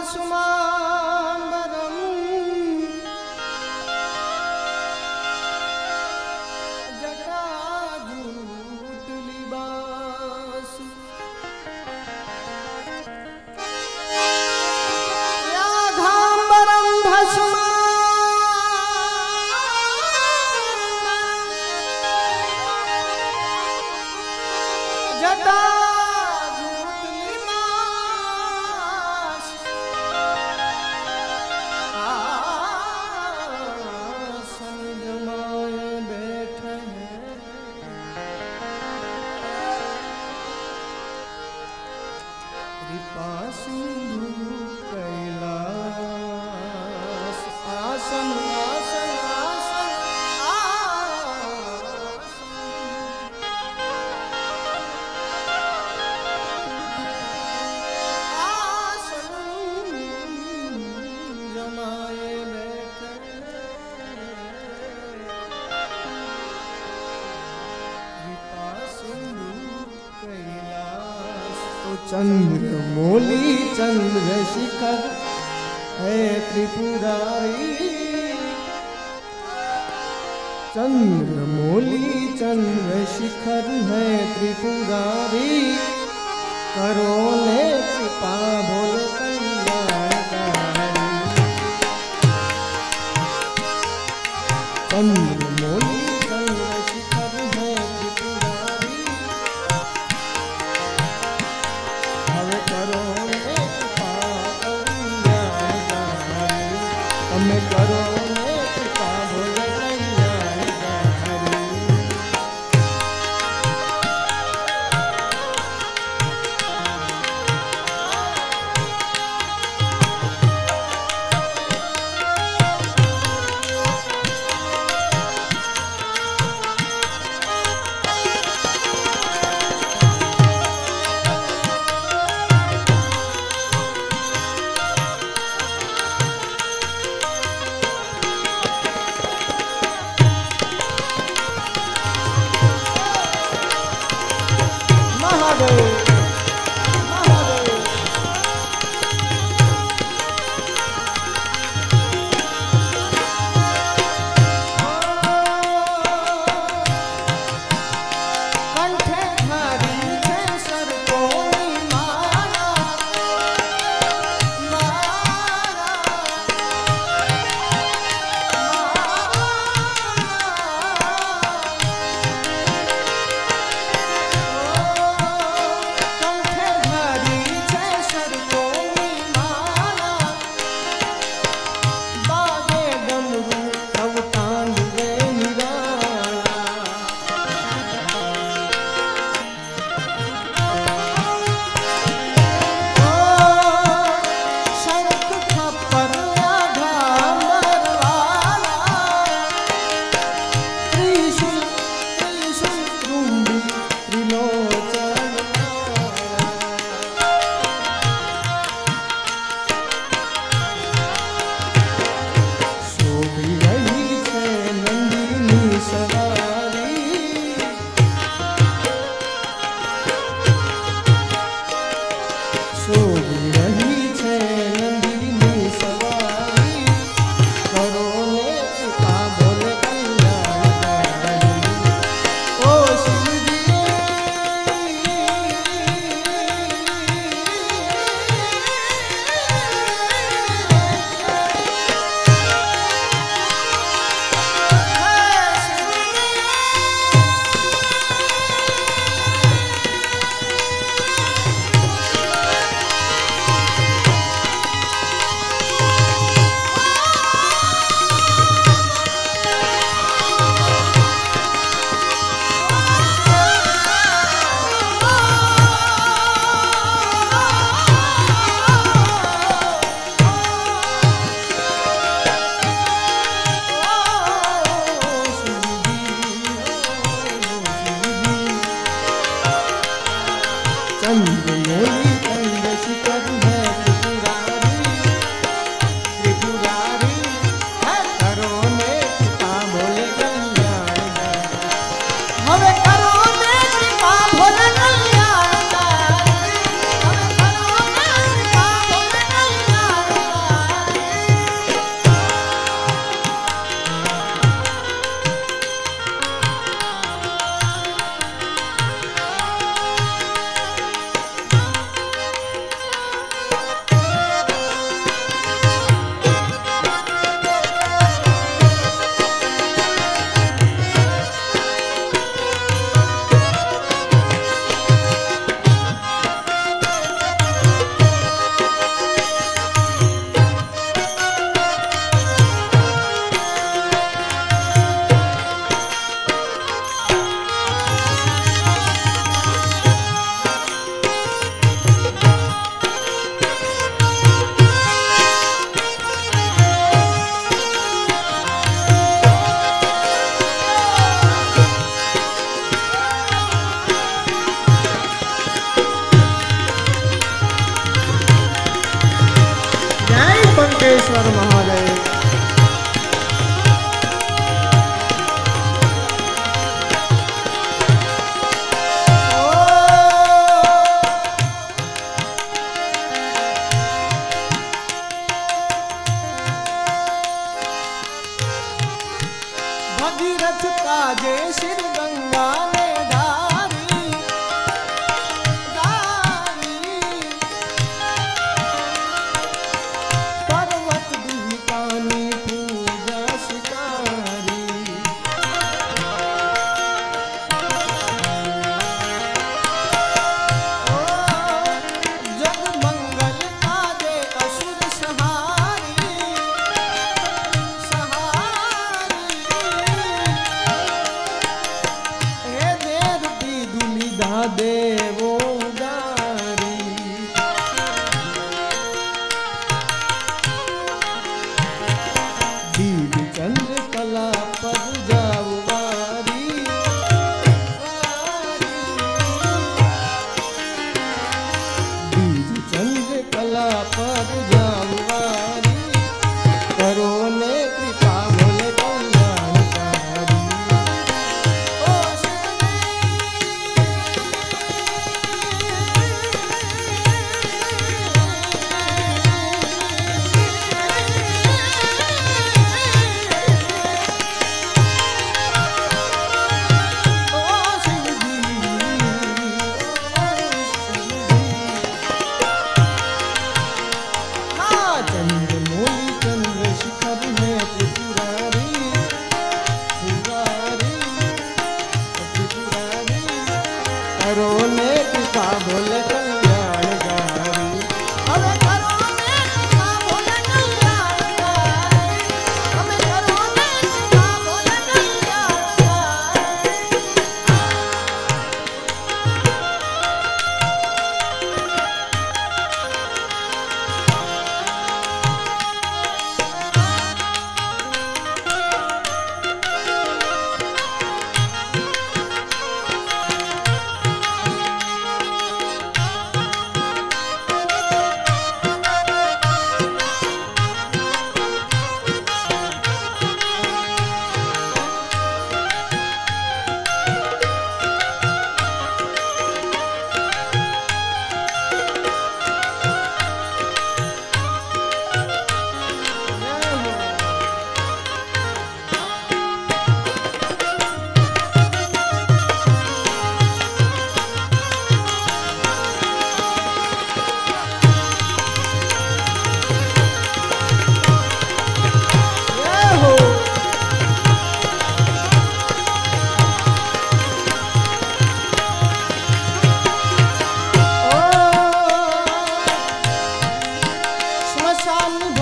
মাসুমা आसिंधु कैलास आसन आ चंद्र मोली चंद्र शिखर है त्रिपुरारी। चंद्र मोली चंद्र शिखर है त्रिपुरारी। करो ने कृपा बोलकर Anda. सिद्धेश्वर महादेव भगीरथ काजे सिर गंगा बोले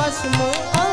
próximo.